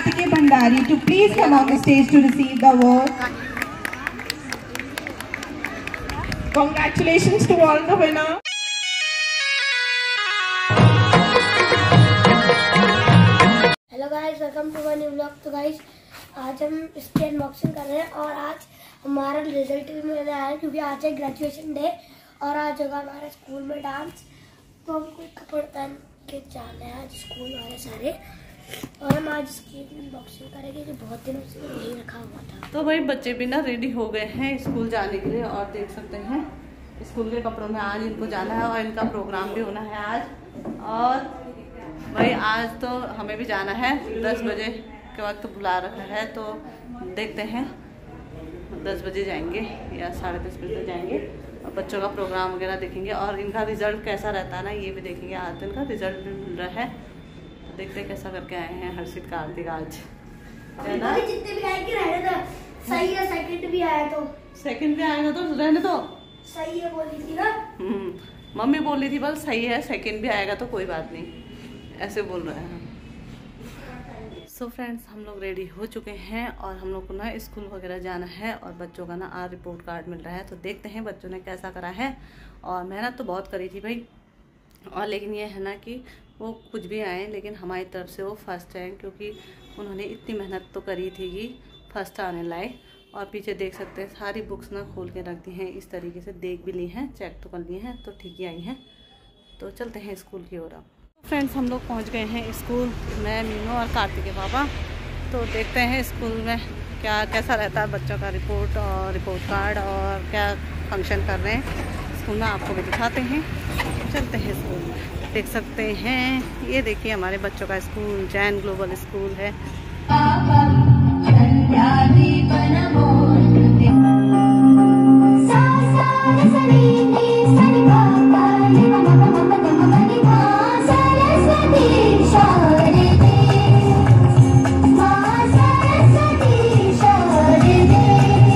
Kartike Bhandari to please come on the stage to receive the award. Congratulations to all the winners. तो आज हम इसकी unboxing कर रहे हैं और आज हमारा रिज़ल्ट भी मिलने आया है क्योंकि आज है ग्रेजुएशन डे और आज होगा हमारे स्कूल में डांस तो हम कोई कपड़े पहन के जाना है आज स्कूल वाले सारे और हम आज इसकी अनबॉक्सिंग करेंगे जो बहुत दिनों से यही रखा हुआ था। तो भाई बच्चे भी ना रेडी हो गए हैं स्कूल जाने के लिए और देख सकते हैं। स्कूल के कपड़ों में आज इनको जाना है और इनका प्रोग्राम भी होना है आज। और भाई आज तो हमें भी जाना है। दस बजे के वक्त बुला रखा है तो देखते हैं। दस बजे जाएँगे या साढ़े दस बजे जाएँगे। और बच्चों का प्रोग्राम वगैरह देखेंगे और इनका रिज़ल्ट कैसा रहता है ना, ये भी देखेंगे। आज तो इनका रिज़ल्ट भी मिल रहा है। देखते कैसा करके आए हैं हर्षित कार्तिक आज। है ना जितने भी आए कि रहने दो। सही है सेकंड भी आया तो। सेकंड पे आएगा तो रहने दो। सही है बोली थी ना। हम्म, मम्मी बोल रही थी बल सही है सेकंड भी आएगा तो कोई बात नहीं। ऐसे बोल रहे हैं। सो so फ्रेंड्स हम लोग रेडी हो चुके हैं और हम लोग को ना स्कूल वगैरह जाना है और बच्चों का ना आज रिपोर्ट कार्ड मिल रहा है। तो देखते हैं बच्चों ने कैसा करा है। और मेहनत तो बहुत करी थी भाई। और लेकिन ये है ना कि वो कुछ भी आए, लेकिन हमारी तरफ़ से वो फ़र्स्ट हैं क्योंकि उन्होंने इतनी मेहनत तो करी थी कि फ़र्स्ट आने लाए और पीछे देख सकते हैं, सारी बुक्स ना खोल के रख दी हैं, इस तरीके से देख भी ली हैं चेक तो कर लिए हैं तो ठीक ही आई हैं। तो चलते हैं स्कूल की ओर अब। फ्रेंड्स हम लोग पहुँच गए हैं स्कूल मैं, मीनू और कार्तिक के पापा। तो देखते हैं स्कूल में क्या, कैसा रहता है बच्चों का रिपोर्ट और रिपोर्ट कार्ड और क्या फ़ंक्शन कर रहे हैं। स्कूल में आपको भी दिखाते हैं। चलते हैं स्कूल देख सकते हैं। ये देखिए, हमारे बच्चों का स्कूल, जैन ग्लोबल स्कूल है।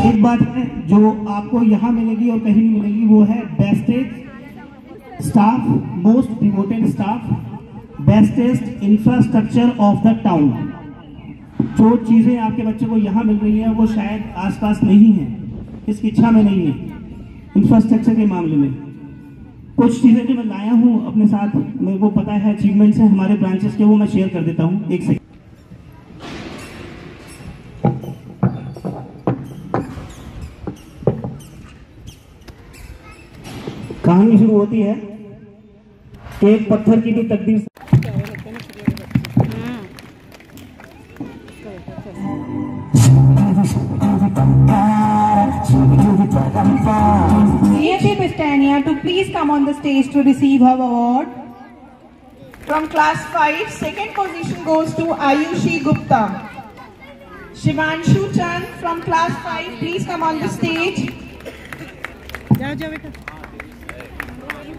एक बात है, जो आपको यहाँ मिलेगी और कहीं मिलेगी, वो है बेस्टेज। Staff most devoted staff bestest infrastructure of the town जो चीज़ें आपके बच्चे को यहाँ मिल रही है, वो शायद आसपास नहीं है। इसकी इच्छा में नहीं है इंफ्रास्ट्रक्चर के मामले में। कुछ चीज़ें जो मैं लाया हूँ अपने साथ मेरे को पता है अचीवमेंट्स हैं हमारे ब्रांचेस के, वो मैं शेयर कर देता हूँ, एक सेकेंड कहानी शुरू होती है। कि एक पत्थर की भी तकदीर Pistania to please come on the stage to receive her award. From class 5, second position goes to Ayushi Gupta. Shivanshu Chand from class 5, please come on the stage. जाओ जाओ बेटा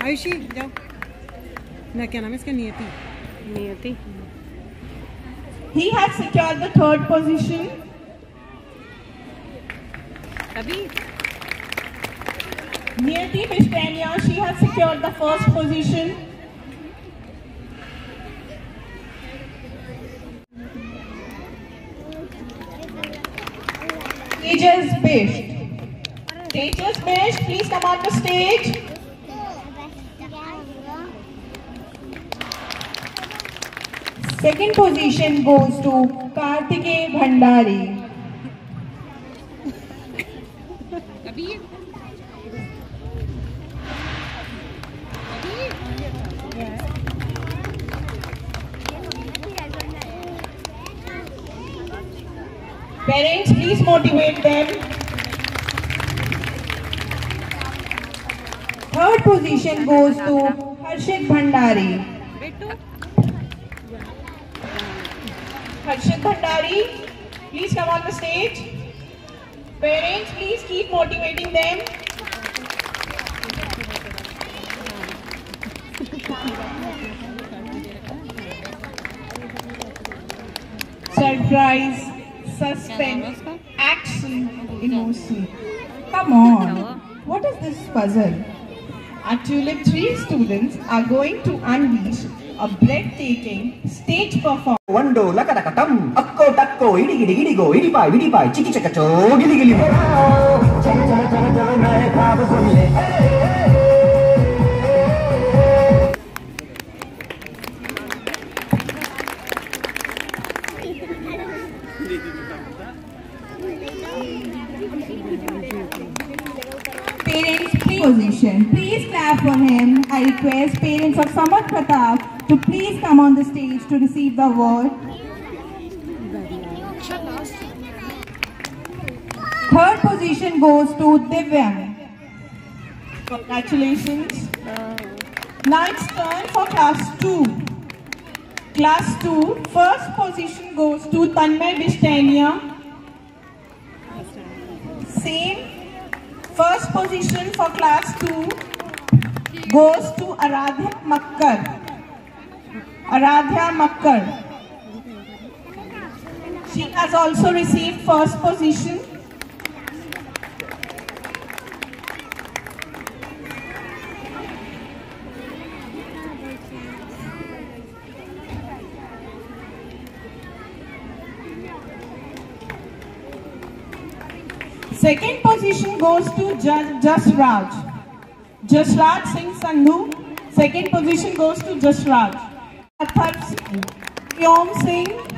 आयुषी जाओ ना क्या नाम है इसका नियति नियति He has secured the third position. अभी Niyati Pistania, she has secured the first position. Tejas Bisht. Tejas Bisht, please come on the stage. Second position goes to Kartike Bhandari. Parents, please motivate them. Third position goes to Harshit Bhandari. Harshit Bhandari, please come on the stage. Parents, please keep motivating them. Surprise, suspense, action, emotion. Come on, what is this puzzle? Our Tulip 3 students are going to unleash a breathtaking stage performance. ಒಂದು ಲಕದಕ ಟಂ ಅಕ್ಕೋ ಟಕ್ಕೋ ಇಡಿಗಿಡಿ ಇಡಿಗೋ ಇಡಿಪಾಯ್ ಇಡಿಪಾಯ್ ಚಿಕ್ಕಿ ಚಕ ಚೋ ಗಿಲಿ ಗಿಲಿ Parents, please, position. Please clap for him. I request parents of Samar to receive the award. Third position goes to Divyam. Congratulations. Now it's turn for class 2. Class 2, first position goes to Tanmay Vishtania. Same First position for class 2 goes to Aradhya Makkar. Aradhya Makkar. She has also received first position. Second position goes to Jasraj. Jasraj Singh Sandhu. Second position goes to Jasraj. Akhar Kyom Singh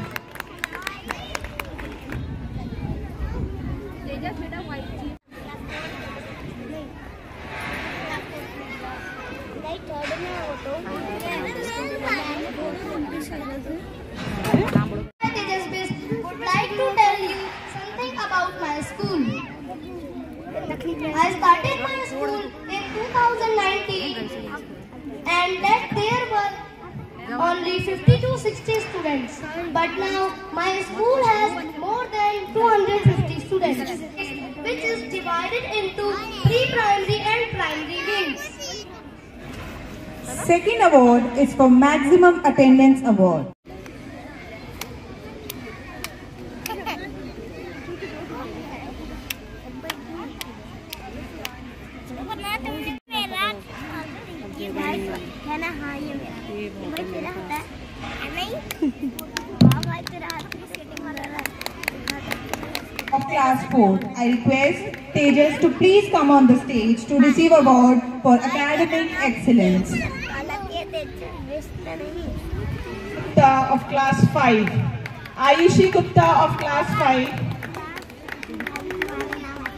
only 50 to 60 students. But now my school has more than 250 students which is divided into pre-primary and primary wings. Second award is for Maximum Attendance Award. please come on the stage to receive award for academic excellence. Gupta of class 5. Ayushi Gupta of class 5.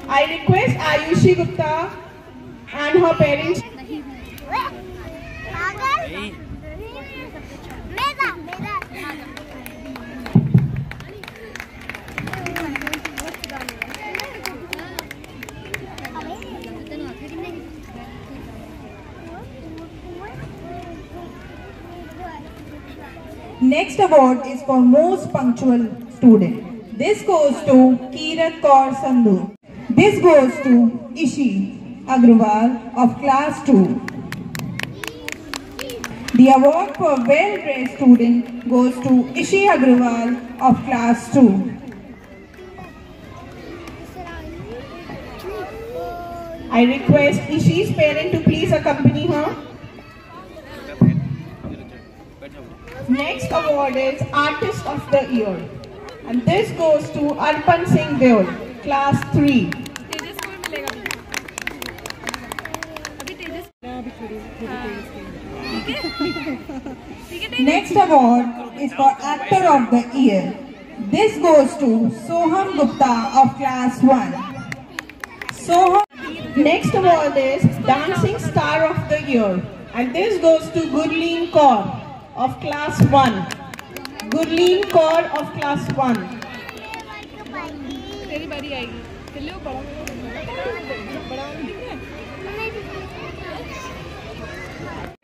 I request Ayushi Gupta and her parents Next award is for most punctual student. This goes to Kirat Kaur Sandhu. This goes to Ishi Agrawal of class 2. The award for well-dressed student goes to Ishi Agrawal of class 2. I request Ishi's parent to please accompany her. Next award is Artist of the Year. And this goes to Arpan Singh Deol, class 3. Next award is for Actor of the Year. This goes to Soham Gupta of class 1. Soham. Next award is Dancing Star of the Year. And this goes to Gurleen Kaur of class 1. Gurleen Kaur of class 1.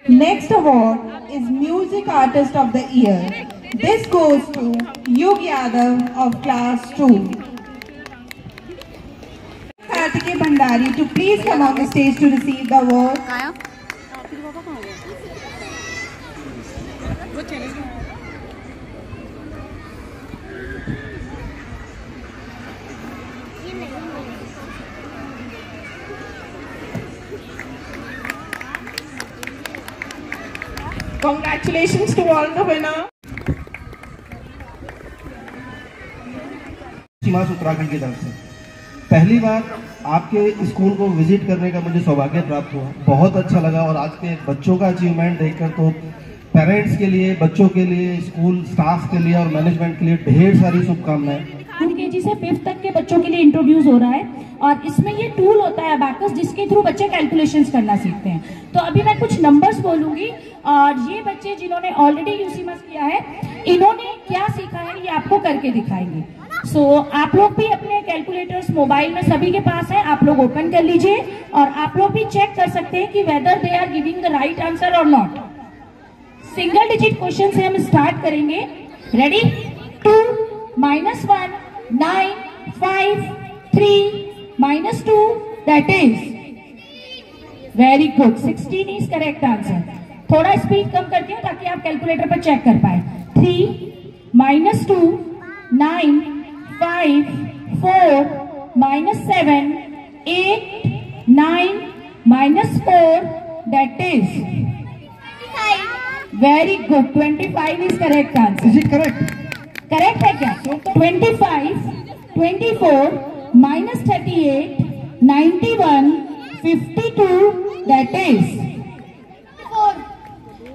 Next award is Music Artist of the Year. This goes to Yug Yadav of class 2. Kartike Bhandari to please come on the stage to receive the award. Congratulations to all the winner. Seema's Uttarakhand की तरफ़ से पहली बार आपके school को visit करने का मुझे सौभाग्य प्राप्त हुआ बहुत अच्छा लगा और आज के बच्चों का अचीवमेंट देखकर तो पेरेंट्स के लिए बच्चों के लिए स्कूल स्टाफ के लिए और मैनेजमेंट के लिए ढेर सारी शुभकामनाएँ। के जी से फिफ्थ तक के बच्चों के लिए इंट्रोड्यूस हो रहा है और इसमें ये टूल होता है अबैकस जिसके थ्रू बच्चे कैलकुलेशंस करना सीखते हैं। तो अभी मैं कुछ नंबर्स बोलूँगी और ये बच्चे जिन्होंने ऑलरेडी यूसीमस किया है इन्होंने क्या सीखा है ये आपको करके दिखाएँगे। सो so, आप लोग भी अपने कैलकुलेटर्स मोबाइल में सभी के पास है आप लोग ओपन कर लीजिए और आप लोग भी चेक कर सकते हैं कि whether they are giving the right answer और नॉट सिंगल डिजिट क्वेश्चन से हम स्टार्ट करेंगे। Ready to minus one nine five three minus two that is very good sixteen is correct answer थोड़ा स्पीड कम करती हूँ ताकि आप कैलकुलेटर पर चेक कर पाए। Three minus two nine five four minus seven eight nine minus four that is very good twenty five is correct answer correct correct है क्या? Twenty five twenty four minus thirty eight ninety one fifty two that is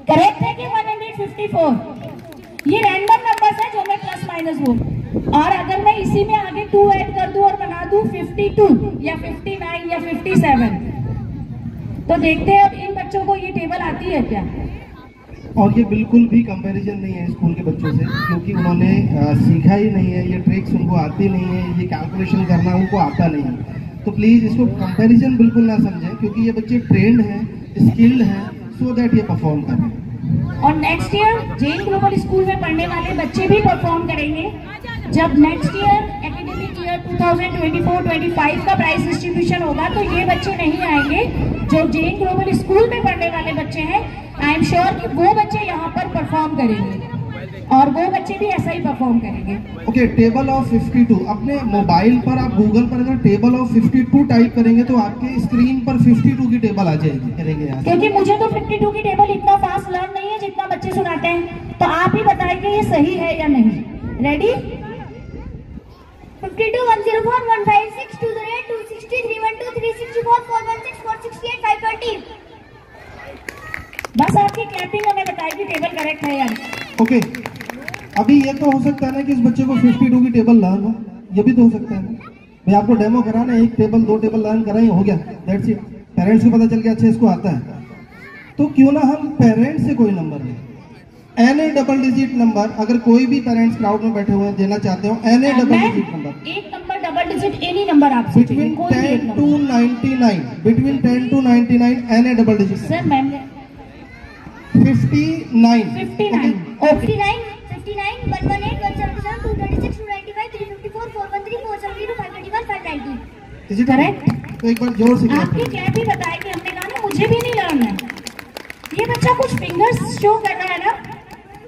correct है कि one hundred fifty four ये random numbers है जो मैं plus minus बोल और अगर मैं इसी में आगे टू ऐड कर दूँ और बना दूँ फिफ्टी टू या फिफ्टी नाइन या फिफ्टी सेवन तो देखते हैं अब इन बच्चों को ये टेबल आती है क्या? और ये बिल्कुल भी कंपैरिजन नहीं है स्कूल के बच्चों से, क्योंकि उन्होंने सीखा ही नहीं है, ये ट्रिक्स उनको आती नहीं है, ये कैलकुलेशन करना उनको आता नहीं है। तो प्लीज़ इसको कंपैरिजन बिल्कुल ना समझें, क्योंकि ये बच्चे ट्रेंड हैं स्किल्ड हैं सो दैट ये परफॉर्म करें और next year Jain global school में पढ़ने वाले बच्चे भी परफॉर्म करेंगे। जब नेक्स्ट ईयर ईयर 2024-25 का प्राइस डिस्ट्रीब्यूशन होगा तो ये बच्चे नहीं आएँगे जो जैन ग्लोबल स्कूल में पढ़ने वाले बच्चे हैं आई एम श्योर कि वो बच्चे यहाँ पर परफॉर्म करेंगे। और वो बच्चे भी ऐसा ही परफॉर्म करेंगे। ओके टेबल ऑफ़ 52 अपने मोबाइल पर आप गूगल पर अगर टेबल ऑफ़ 52 टाइप करेंगे तो आपके स्क्रीन पर 52 की टेबल आ जाएगी। करेंगे से। क्योंकि मुझे तो 52 की टेबल इतना फास्ट लर्न नहीं है जितना बच्चे सुनाते हैं। तो आप ही बताएँगे ये सही है या नहीं। रेडी 52 104 156 208 260 312 364 416 468 520 बस आपकी हमें टेबल करेक्ट है या नहीं ओके अभी ये तो हो सकता है ना कि इस बच्चे को 52 की टेबल लर्न हो। ये भी तो हो सकता है। भाई, आपको डेमो कराना है, एक टेबल दो टेबल लर्न कराई, हो गया। दैट्स इट पेरेंट्स को पता चल गया अच्छा इसको आता है। तो क्यों ना हम पेरेंट्स से कोई नंबर लें? An a double digit number अगर कोई भी पेरेंट्स क्राउड में बैठे हुए हैं देना चाहते हो an a double digit number एक number double digit any number चाहिए बिटवीन भी 10 to number 99 between 10 to 99 an a double digit sir ma'am 59 59 okay 59 59 118 177 236 295 354 413 472 521 590 is it Correct? तो एक बार ज़ोर से आपकी। क्लैप ही बताए कि हमने कहा ना मुझे भी नहीं लर्न है। ये बच्चा कुछ फिंगर्स शो कर रहा है ना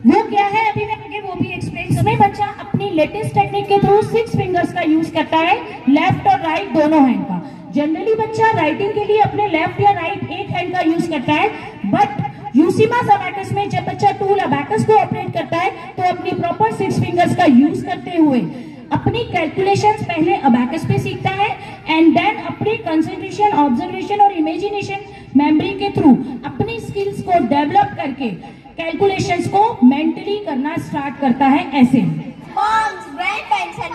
वो क्या है? अभी मैं आगे वो भी एक्सप्लेन इसमें बच्चा अपनी लेटेस्ट टेक्निक के थ्रू सिक्स फिंगर्स का यूज़ करता है। लेफ़्ट और राइट दोनों हैंड का। जनरली बच्चा राइटिंग के लिए अपने लेफ़्ट या राइट एक हैंड का यूज़ करता है। बट यूसीमास में जब बच्चा टूल अबैकस को ऑपरेट करता है तो अपनी प्रॉपर सिक्स फिंगर्स का यूज़ करते हुए अपनी कैलकुलेशंस पहले अबैकस पे सीखता है एंड देन अपनी कंसंट्रेशन ऑब्जर्वेशन और इमेजिनेशन मेमोरी के थ्रू अपनी स्किल्स को डेवलप करके कैलकुलेशंस को मेंटली करना स्टार्ट करता है ऐसे Moms, grandparents and.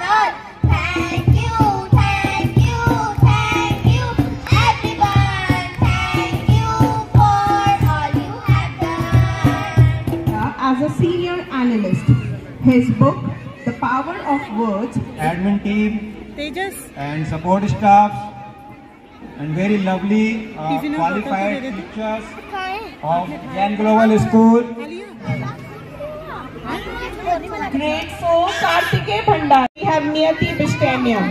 Thank you, thank you, thank you, everyone. Thank you for all you have done. as a senior analyst. His book, The Power of Words, admin team Tejas and support staff and very lovely uh, qualified तो teachers of Jan Global School. grade 4, Kartike Bhandar. We have Niyati Bishtania.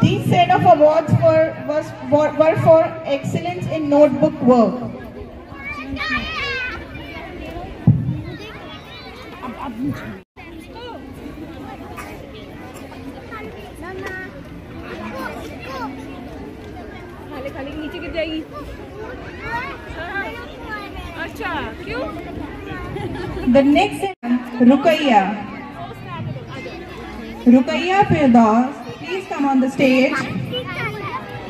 These set of awards were, was, were, were for excellence in notebook work. खाली खाली नीचे गिर जाएगी अच्छा क्यों The next is Rukaiya. Rukaiya Firdaus, please come on the stage.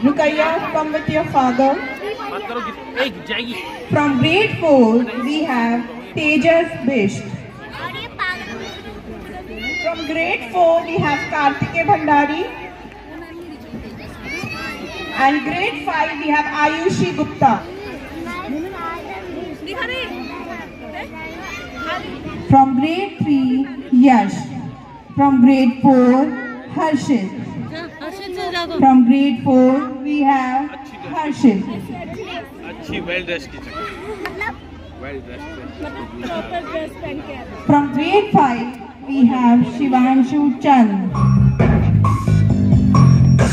Rukaiya, come with your father. From grade 4, we have Tejas Bisht. From grade 4, we have Kartike Bhandari. And grade 5, we have Ayushi Gupta. From grade 3, Yash. From grade 4, Harshit. From grade 4, we have Harshit. अच्छी From grade 5, we have Shivanshu Chand.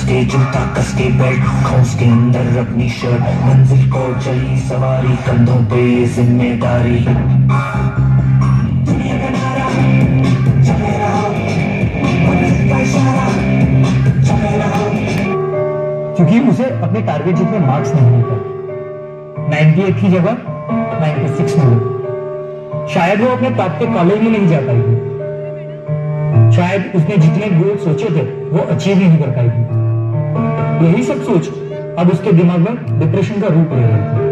कसके जूता कसके belt खोस के अंदर अपनी shirt मंजिल को चली सवारी, कंधों पे ज़िम्मेदारी। क्योंकि उसे अपने टारगेट जितने मार्क्स नहीं मिलते। 98 की जगह 96 मिले। शायद वो अपने प्राप्त कॉलेज में नहीं जा पाएगी। शायद उसने जितने गोल सोचे थे, वो अचीव नहीं कर पाएगी। यही सब सोच अब उसके दिमाग में डिप्रेशन का रूप ले रहा थी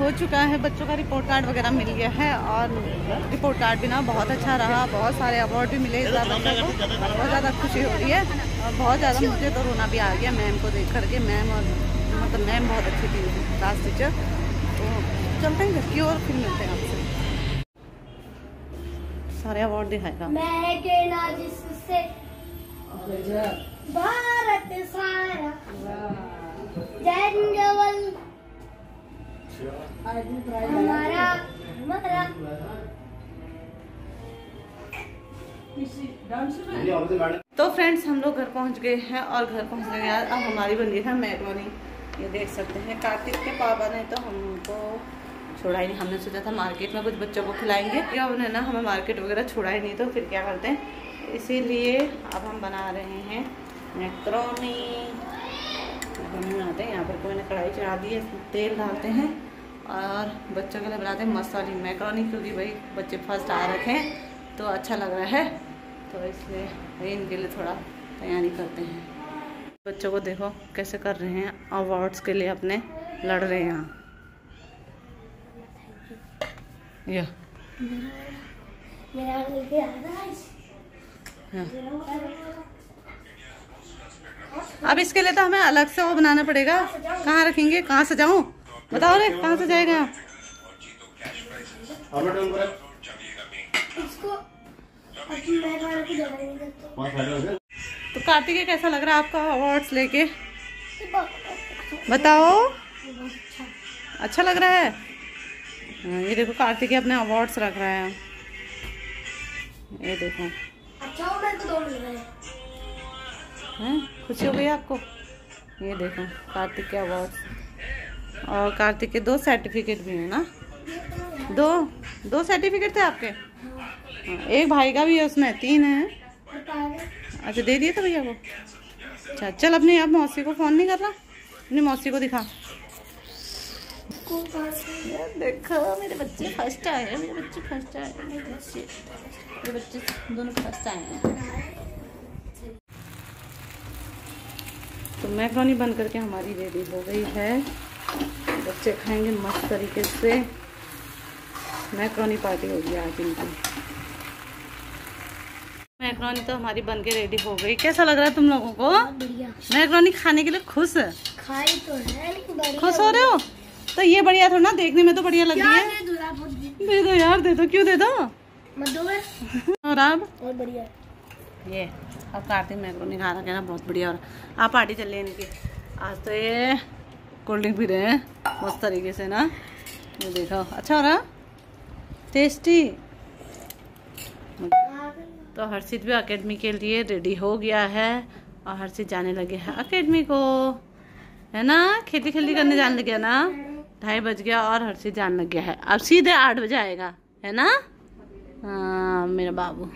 हो चुका है बच्चों का रिपोर्ट कार्ड वगैरह मिल गया है और रिपोर्ट कार्ड भी ना बहुत अच्छा रहा बहुत सारे अवार्ड भी मिले इस बार बच्चों को। बहुत ज़्यादा खुशी हो रही है और बहुत ज़्यादा मुझे तो रोना भी आ गया मैम को देख करके। मैम और मतलब मैम बहुत अच्छी थी क्लास टीचर तो चलते हैं घर की और फिर मिलते हैं आपसे। सारे अवार्ड दिखाएगा। जिससे भारत सारा। जंगल हमारा हमारा तो फ्रेंड्स हम लोग घर पहुँच गए हैं और घर पहुँचने के बाद अब हमारी बन गई है मैक्रोनी ये देख सकते हैं कार्तिक के पापा ने तो हमको छोड़ा ही नहीं। हमने सोचा था मार्केट में कुछ बच्चों को खिलाएँगे। या उन्हें ना हमें मार्केट वगैरह छोड़ा ही नहीं तो फिर क्या करते हैं? इसीलिए अब हम बना रहे हैं मैक्रोनी। बनाते हैं यहाँ पर कोई ने कढ़ाई चढ़ा दी है तेल डालते हैं। और बच्चों के लिए बनाते हैं मसाली मैक्रोनी क्योंकि भाई बच्चे फ़र्स्ट आ रखे हैं तो अच्छा लग रहा है। तो इसलिए भाई इनके लिए थोड़ा तैयारी करते हैं। बच्चों को देखो कैसे कर रहे हैं अवार्ड्स के लिए अपने लड़ रहे हैं यहाँ। या। हाँ। अब इसके लिए तो हमें अलग से वो बनाना पड़ेगा। कहाँ रखेंगे? कहाँ सजाऊं? बताओ रे कहाँ नहीं देता। तो कार्तिकेय कैसा लग रहा है आपका अवार्ड्स लेके? बताओ। अच्छा लग रहा है? हाँ, ये देखो कार्तिक अपने अवार्ड्स रख रहा है। ये देखो। अच्छा मेरे को दो मिल रहे हैं। हैं? खुशी हो गई आपको? ये देखो कार्तिक के अवार्ड्स और कार्तिक के दो सर्टिफिकेट भी हैं ना? दो? दो सर्टिफिकेट थे आपके? एक भाई का भी है, उसमें तीन है। अच्छा दे दिए थे भैया को अच्छा चल अपने आप मौसी को फ़ोन नहीं कर रहा? अपनी मौसी को दिखा। देखो, मेरे बच्चे फ़र्स्ट आए हैं, मेरे बच्चे फ़र्स्ट आए हैं, मेरे बच्चे। मेरे बच्चे दोनों फ़र्स्ट आए हैं। तो मैक्रोनी बन करके हमारी रेडी हो गई है। बच्चे खाएँगे मस्त तरीके से। मैक्रोनी पार्टी होगी आज इनकी। मैक्रोनी तो हमारी बन के रेडी हो गई। कैसा लग रहा है तुम लोगों को? बढ़िया। मैक्रोनी खाने के लिए खुश? खाई तो है लेकिन खुश हो रहे हो? तो ये बढ़िया थोड़ा ना देखने में तो बढ़िया लग रही है। दे दूँ यार दे दो क्यों दे दो? मत दो मैं और और बढ़िया। ये अब कार्तिक मैक्रोनी खा रहा है बहुत बढ़िया हो रहा आप पार्टी चल रही है इनकी। आज तो ये कोल्ड ड्रिंक पी रहे हैं। मस्त तरीके से ना? ये देखो। अच्छा हो रहा? टेस्टी। तो हर्षित भी अकेडमी के लिए रेडी हो गया है और हर्षित जाने लगे हैं अकेडमी को। है ना? खेती खेती करने जाने लग गया ना? ढाई बज गया और हर्षित जाने लग गया है। अब सीधे आठ बजे आएगा है ना? हाँ मेरा बाबू।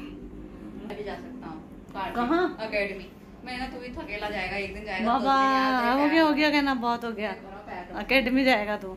जा सकता हूँ। कहाँ? अकेडमी मैंने तू भी थकेला जाएगा एक दिन जाएगा दो बाबा हो गया। हो गया कहना बहुत हो गया। अकेडमी जाएगा तू।